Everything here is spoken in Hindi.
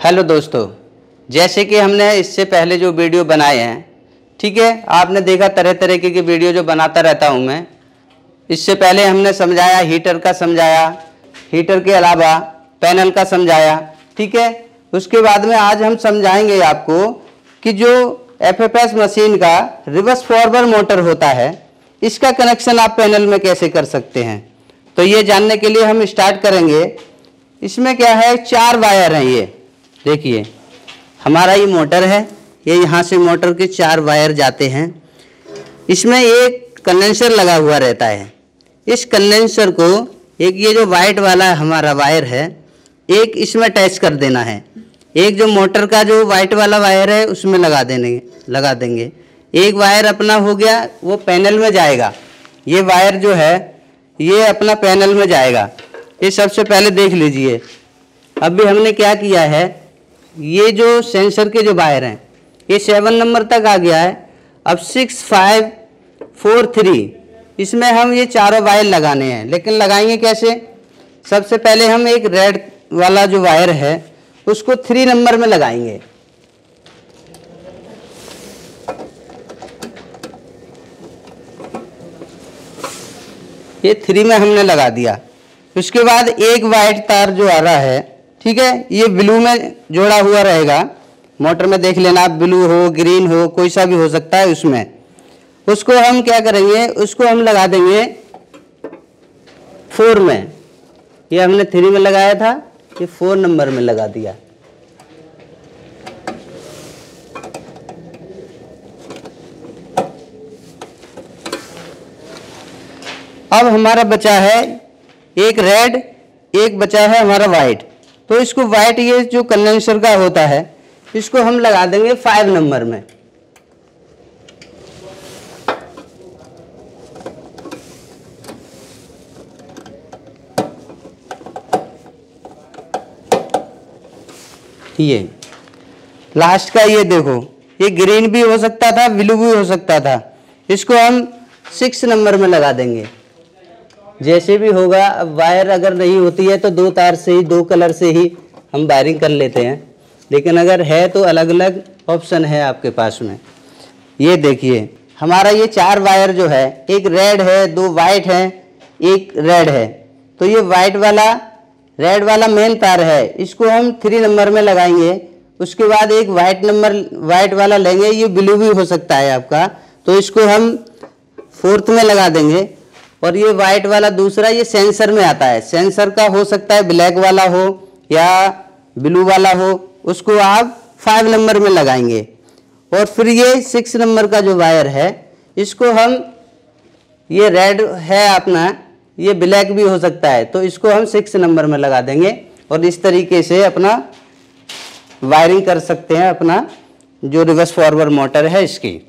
हेलो दोस्तों, जैसे कि हमने इससे पहले जो वीडियो बनाए हैं, ठीक है, आपने देखा तरह तरह की वीडियो जो बनाता रहता हूँ मैं। इससे पहले हमने समझाया, हीटर का समझाया, हीटर के अलावा पैनल का समझाया, ठीक है। उसके बाद में आज हम समझाएँगे आपको कि जो एफएफएस मशीन का रिवर्स फॉरवर्ड मोटर होता है, इसका कनेक्शन आप पैनल में कैसे कर सकते हैं। तो ये जानने के लिए हम स्टार्ट करेंगे। इसमें क्या है? चार वायर हैं ये। देखिए, हमारा ये मोटर है। ये यहाँ से मोटर के चार वायर जाते हैं। इसमें एक कंडेंसर लगा हुआ रहता है। इस कंडेंसर को एक ये जो वाइट वाला हमारा वायर है, एक इसमें अटैच कर देना है। एक जो मोटर का जो वाइट वाला वायर है, उसमें लगा देने, लगा देंगे। एक वायर अपना हो गया, वो पैनल में जाएगा। ये वायर जो है ये अपना पैनल में जाएगा। ये सबसे पहले देख लीजिए। अभी हमने क्या किया है? ये जो सेंसर के जो वायर हैं, ये सेवन नंबर तक आ गया है। अब सिक्स फाइव फोर थ्री, इसमें हम ये चारों वायर लगाने हैं। लेकिन लगाएँगे कैसे? सबसे पहले हम एक रेड वाला जो वायर है, उसको थ्री नंबर में लगाएँगे। ये थ्री में हमने लगा दिया। उसके बाद एक वाइट तार जो आ रहा है, ठीक है, ये ब्लू में जोड़ा हुआ रहेगा। मोटर में देख लेना आप ब्लू हो ग्रीन हो, कोई सा भी हो सकता है उसमें। उसको हम क्या करेंगे, उसको हम लगा देंगे फोर में। ये हमने थ्री में लगाया था, ये फोर नंबर में लगा दिया। अब हमारा बचा है एक रेड, एक बचा है हमारा वाइट तो इसको वाइट ये जो कंडेंसर का होता है, इसको हम लगा देंगे फाइव नंबर में। ये लास्ट का ये देखो, ये ग्रीन भी हो सकता था ब्लू भी हो सकता था। इसको हम सिक्स नंबर में लगा देंगे। जैसे भी होगा, अब वायर अगर नहीं होती है तो दो तार से ही, दो कलर से ही हम वायरिंग कर लेते हैं। लेकिन अगर है तो अलग अलग ऑप्शन है आपके पास में। ये देखिए, हमारा ये चार वायर जो है, एक रेड है, दो वाइट है, एक रेड है। तो ये वाइट वाला, रेड वाला मेन तार है, इसको हम थ्री नंबर में लगाएँगे। उसके बाद एक वाइट नंबर वाइट वाला लेंगे, ये ब्लू भी हो सकता है आपका। तो इसको हम फोर्थ में लगा देंगे। और ये वाइट वाला दूसरा ये सेंसर में आता है। सेंसर का हो सकता है ब्लैक वाला हो या ब्लू वाला हो, उसको आप फाइव नंबर में लगाएँगे। और फिर ये सिक्स नंबर का जो वायर है, इसको हम, ये रेड है अपना, ये ब्लैक भी हो सकता है तो इसको हम सिक्स नंबर में लगा देंगे और इस तरीके से अपना वायरिंग कर सकते हैं, अपना जो रिवर्स फॉरवर्ड मोटर है इसकी।